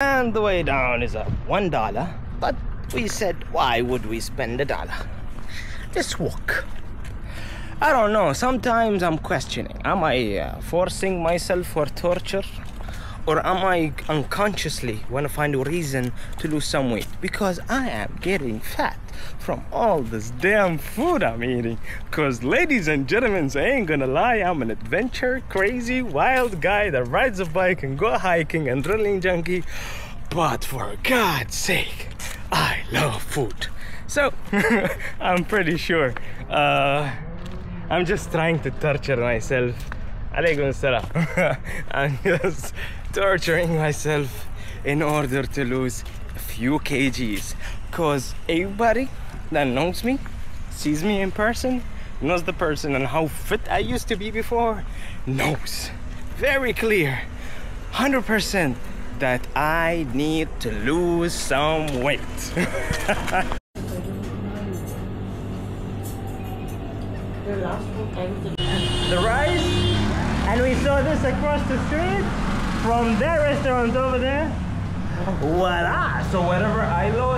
And the way down is a one dollar. But we said, why would we spend a dollar? Just walk. I don't know. Sometimes I'm questioning. Am I uh, forcing myself for torture? Or am I unconsciously want to find a reason to lose some weight? Because I am getting fat from all this damn food I'm eating. Because, ladies and gentlemen, I ain't gonna lie, I'm an adventure, crazy, wild guy that rides a bike and go hiking and drilling junkie. But for God's sake, I love food. So, I'm pretty sure. Uh, I'm just trying to torture myself. Alaikum salam. I'm just torturing myself in order to lose a few kgs. Cause everybody that knows me, sees me in person, knows the person and how fit I used to be before, knows very clear, 100% that I need to lose some weight. the rice and we saw this across the street from that restaurant over there. Voila! So whatever i lost